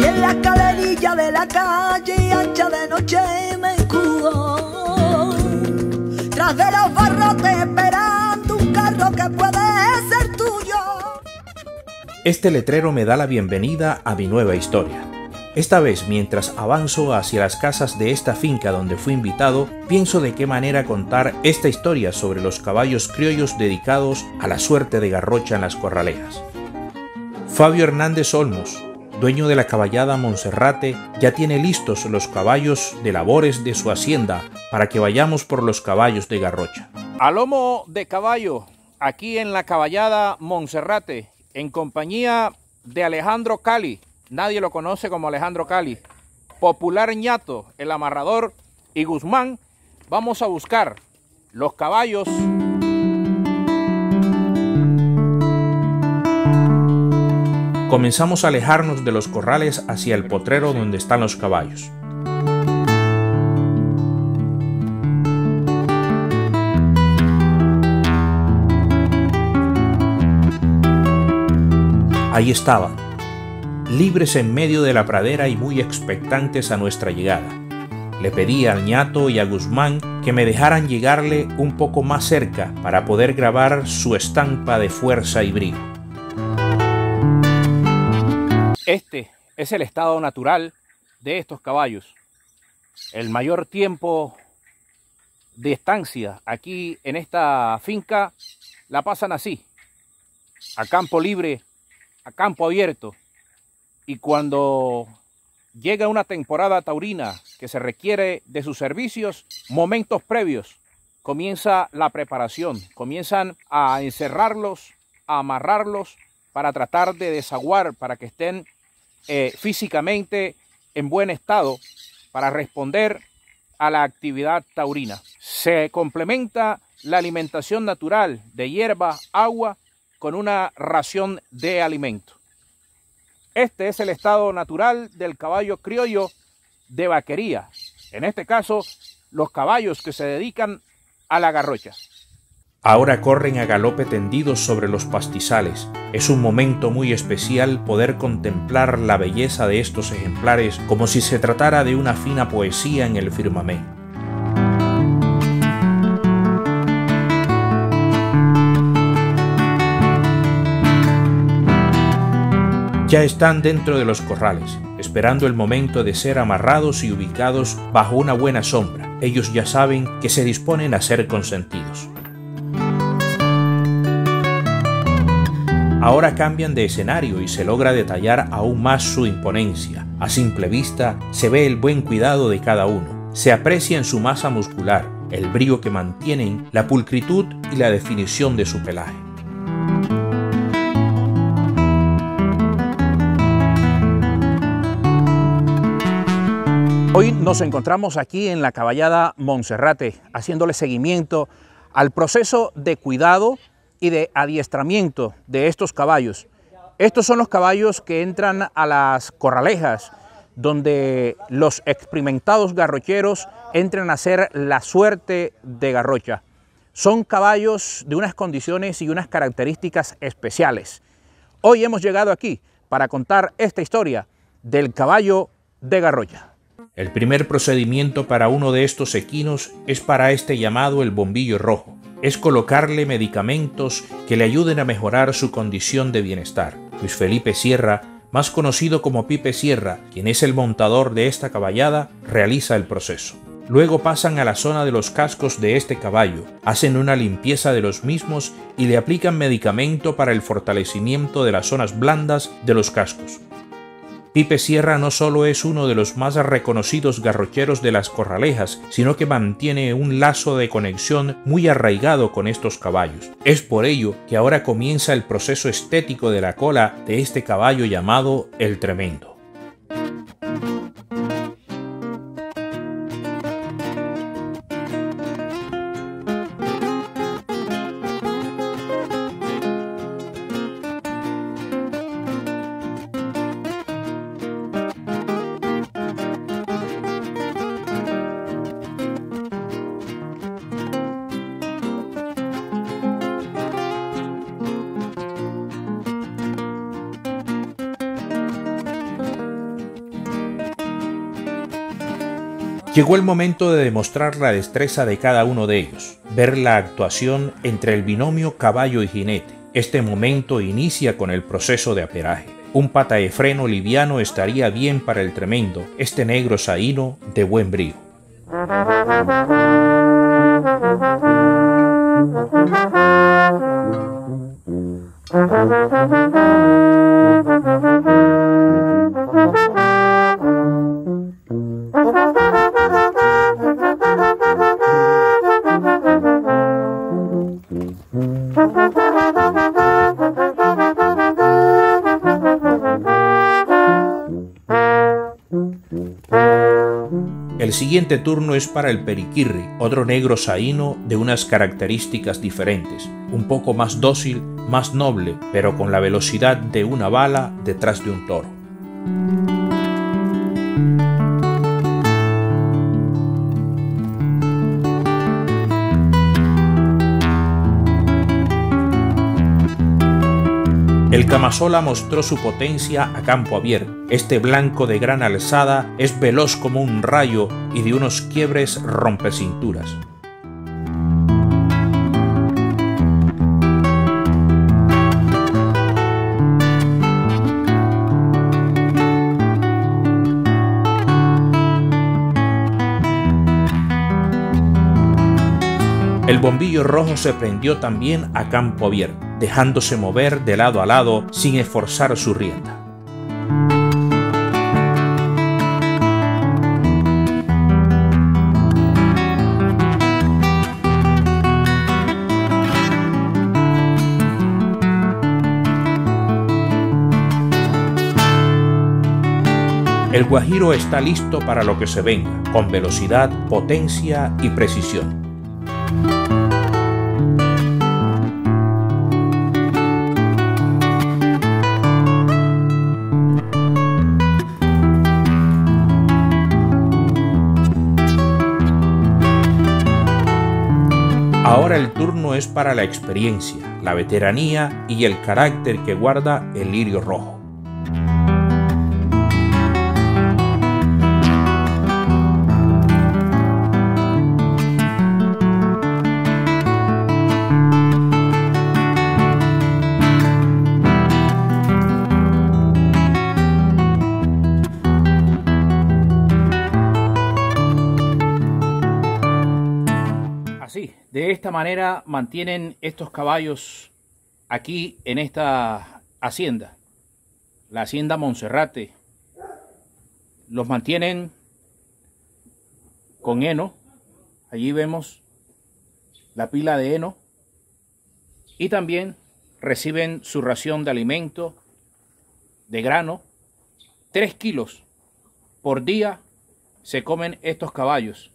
Y en la escalerilla de la calle ancha de noche me escudo Tras de los barrotes esperando un carro que puede ser tuyo Este letrero me da la bienvenida a mi nueva historia. Esta vez, mientras avanzo hacia las casas de esta finca donde fui invitado, pienso de qué manera contar esta historia sobre los caballos criollos dedicados a la suerte de Garrocha en las corralejas. Fabio Hernández Olmos, dueño de la caballada Monserrate, ya tiene listos los caballos de labores de su hacienda para que vayamos por los caballos de Garrocha. A lomo de caballo, aquí en la caballada Monserrate, en compañía de Alejandro Cali, nadie lo conoce como Alejandro Cali, Popular ñato, el amarrador, y Guzmán, vamos a buscar los caballos Comenzamos a alejarnos de los corrales hacia el potrero donde están los caballos. Ahí estaban, libres en medio de la pradera y muy expectantes a nuestra llegada. Le pedí al ñato y a Guzmán que me dejaran llegarle un poco más cerca para poder grabar su estampa de fuerza y brío. Este es el estado natural de estos caballos. El mayor tiempo de estancia aquí en esta finca la pasan así, a campo libre, a campo abierto. Y cuando llega una temporada taurina que se requiere de sus servicios, momentos previos, comienza la preparación, comienzan a encerrarlos, a amarrarlos para tratar de desaguar, para que estén eh, físicamente en buen estado para responder a la actividad taurina. Se complementa la alimentación natural de hierba, agua, con una ración de alimento. Este es el estado natural del caballo criollo de vaquería. En este caso, los caballos que se dedican a la garrocha. Ahora corren a galope tendidos sobre los pastizales. Es un momento muy especial poder contemplar la belleza de estos ejemplares como si se tratara de una fina poesía en el firmamento. Ya están dentro de los corrales, esperando el momento de ser amarrados y ubicados bajo una buena sombra. Ellos ya saben que se disponen a ser consentidos. Ahora cambian de escenario y se logra detallar aún más su imponencia. A simple vista se ve el buen cuidado de cada uno. Se aprecia en su masa muscular, el brío que mantienen, la pulcritud y la definición de su pelaje. Hoy nos encontramos aquí en la caballada Monserrate, haciéndole seguimiento al proceso de cuidado y de adiestramiento de estos caballos. Estos son los caballos que entran a las corralejas, donde los experimentados garrocheros entran a hacer la suerte de garrocha. Son caballos de unas condiciones y unas características especiales. Hoy hemos llegado aquí para contar esta historia del caballo de garrocha. El primer procedimiento para uno de estos equinos es para este llamado el bombillo rojo. Es colocarle medicamentos que le ayuden a mejorar su condición de bienestar. Luis Felipe Sierra, más conocido como Pipe Sierra, quien es el montador de esta caballada, realiza el proceso. Luego pasan a la zona de los cascos de este caballo, hacen una limpieza de los mismos y le aplican medicamento para el fortalecimiento de las zonas blandas de los cascos. Pipe Sierra no solo es uno de los más reconocidos garrocheros de las corralejas, sino que mantiene un lazo de conexión muy arraigado con estos caballos. Es por ello que ahora comienza el proceso estético de la cola de este caballo llamado el Tremendo. Llegó el momento de demostrar la destreza de cada uno de ellos, ver la actuación entre el binomio caballo y jinete. Este momento inicia con el proceso de aperaje. Un pata de freno liviano estaría bien para el tremendo, este negro saíno de buen brío. El siguiente turno es para el periquirri, otro negro saíno de unas características diferentes, un poco más dócil, más noble, pero con la velocidad de una bala detrás de un toro. Camasola mostró su potencia a campo abierto. Este blanco de gran alzada es veloz como un rayo y de unos quiebres rompecinturas. El bombillo rojo se prendió también a campo abierto, dejándose mover de lado a lado sin esforzar su rienda. El Guajiro está listo para lo que se venga, con velocidad, potencia y precisión. Ahora el turno es para la experiencia, la veteranía y el carácter que guarda el lirio rojo. Esta manera mantienen estos caballos aquí en esta hacienda, la hacienda Monserrate. Los mantienen con heno. Allí vemos la pila de heno. Y también reciben su ración de alimento, de grano. Tres kilos por día se comen estos caballos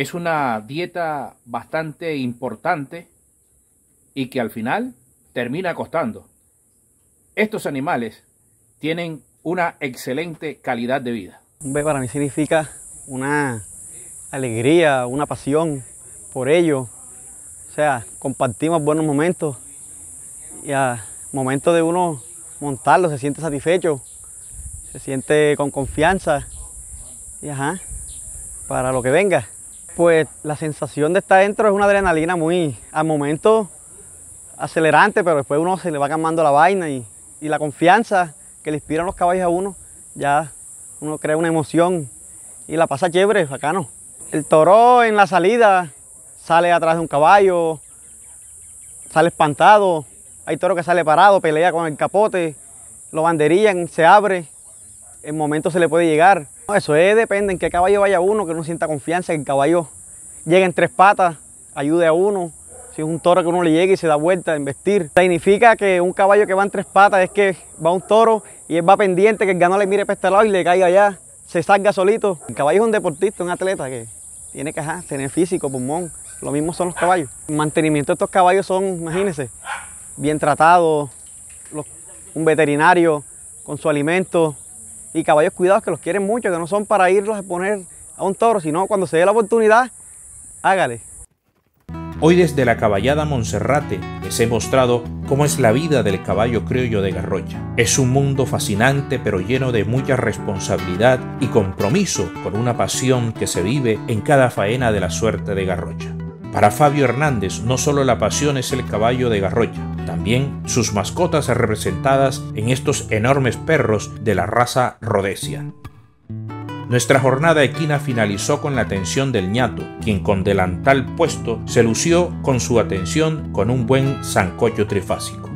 es una dieta bastante importante y que al final termina costando. Estos animales tienen una excelente calidad de vida. Un bebé para mí significa una alegría, una pasión por ello. O sea, compartimos buenos momentos y a momento de uno montarlo se siente satisfecho, se siente con confianza y ajá, para lo que venga pues la sensación de estar dentro es una adrenalina muy, al momento, acelerante, pero después uno se le va calmando la vaina y, la confianza que le inspiran los caballos a uno, ya uno crea una emoción y la pasa chévere, bacano. El toro en la salida sale atrás de un caballo, sale espantado, hay toro que sale parado, pelea con el capote, lo banderillan, se abre, en momento se le puede llegar. Eso es, depende en qué caballo vaya uno, que uno sienta confianza, que el caballo llegue en tres patas, ayude a uno. Si es un toro que uno le llegue y se da vuelta a investir. Significa que un caballo que va en tres patas es que va un toro y él va pendiente, que el gano le mire para este lado y le caiga allá, se salga solito. El caballo es un deportista, un atleta que tiene que tener físico, pulmón. Lo mismo son los caballos. El mantenimiento de estos caballos son, imagínense, bien tratados, un veterinario con su alimento, y caballos cuidados que los quieren mucho, que no son para irlos a poner a un toro, sino cuando se dé la oportunidad, hágale. Hoy desde la caballada Monserrate, les he mostrado cómo es la vida del caballo criollo de Garrocha. Es un mundo fascinante pero lleno de mucha responsabilidad y compromiso con una pasión que se vive en cada faena de la suerte de Garrocha. Para Fabio Hernández no solo la pasión es el caballo de Garrocha, también sus mascotas representadas en estos enormes perros de la raza Rhodesian. Nuestra jornada equina finalizó con la atención del ñato, quien con delantal puesto se lució con su atención con un buen sancocho trifásico.